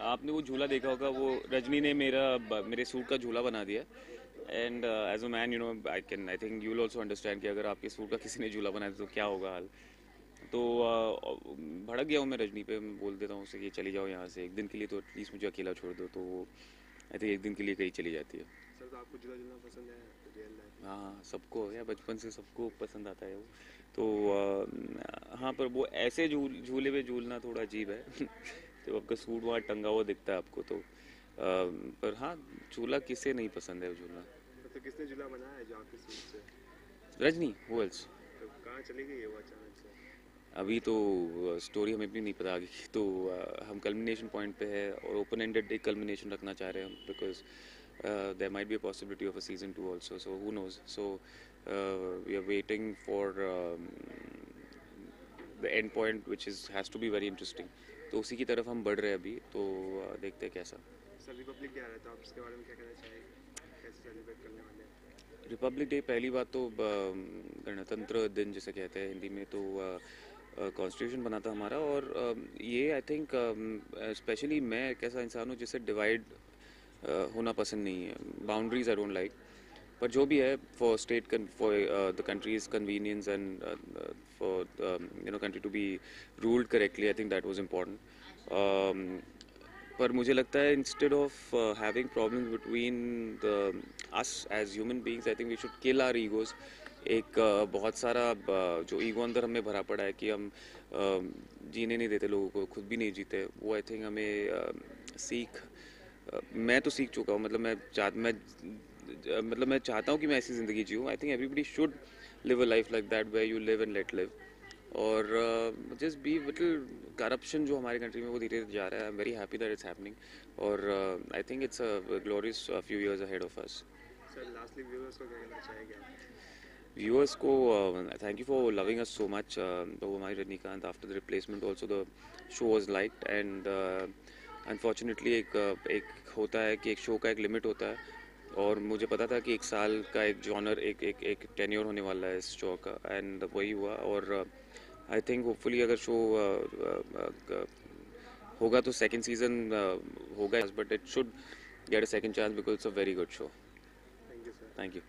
आपने वो झूला देखा होगा वो रजनी ने मेरा मेरे सूट का झूला बना दिया। And as a man you know I can I think you also understand कि अगर आपके सूट का किसी ने झूला बनाया तो क्या होगा हाल। तो uh, भड़क गया हूँ मैं रजनी पे बोल देता हूँ उसे कि चली जाओ यहाँ से एक दिन के लिए तो एटलीस्ट मुझे अकेला छोड़ दो तो आई थिंक एक दिन के लिए कहीं चली जाती है। सर तो आपको झूला झूलना पसंद है रियल लाइफ हाँ सबको या बचपन से सबको पसंद आता है वो। तो हाँ पर वो ऐसे झूल झूले पे झूलना थोड़ा अजीब है। जब आपका सूट वहाँ टंगा हुआ दिखता है आपको तो अ, पर हाँ झूला किसे नहीं पसंद है झूलना? तो किसने झूला बनाया है जो आपके सूट से? रजनी वो तो कहाँ चली गई है वो अचानक? अभी तो स्टोरी हमें भी नहीं पता आगे की तो हम कल्मिनेशन पॉइंट पे है और ओपन एंडेड एक कल्मिनेशन रखना चाह रहे हैं हम because there might be a possibility of a season two also so who knows so we are waiting for the end point which is has to be very interesting तो उसी की तरफ़ हम बढ़ रहे हैं अभी तो uh, देखते हैं कैसा। सर रिपब्लिक डे आ रहा है? तो आप इसके बारे में क्या कहना चाहेंगे? कैसे सेलिब्रेट करने वाले हैं? रिपब्लिक डे पहली बात तो गणतंत्र दिन जिसे कहते हैं हिंदी में तो कॉन्स्टिट्यूशन बना था हमारा और ये आई थिंक स्पेशली मैं एक ऐसा इंसान हूँ जिसे डिवाइड होना पसंद नहीं है। बाउंड्रीज आई डोंट लाइक पर जो भी है for state for the country's convenience and for you know country to be ruled correctly I think that was important पर मुझे लगता है instead of having problems between the us as human beings I think we should kill our egos एक बहुत सारा जो ego अंदर हमें भरा पड़ा है कि हम जीने नहीं देते, लोगों को खुद भी नहीं जीते, वो आई थिंक हमें सीख मैं तो सीख चुका हूँ मतलब मैं चाह, मैं मतलब मैं चाहता हूँ कि मैं ऐसी ज़िंदगी जीऊँ। I think everybody should live a life like that way you live and let live और जस्ट बी लिटिल करप्शन जो हमारे कंट्री में वो धीरे धीरे जा रहा है। I am very happy that it's happening और I think it's a glorious few years ahead of us sir lastly viewers को क्या कहना चाहेंगे व्यूअर्स को thank you for loving us so much हमारी Rajinikanth after the replacement also the show was like and unfortunately एक uh, एक होता है कि एक शो का एक लिमिट होता है और मुझे पता था कि एक साल का एक जॉनर एक एक एक टेन्योर होने वाला है इस शो का एंड वही हुआ और आई थिंक होपफुली अगर शो होगा तो सेकंड सीज़न होगा but it should get a second chance because it's a very good show thank you sir thank you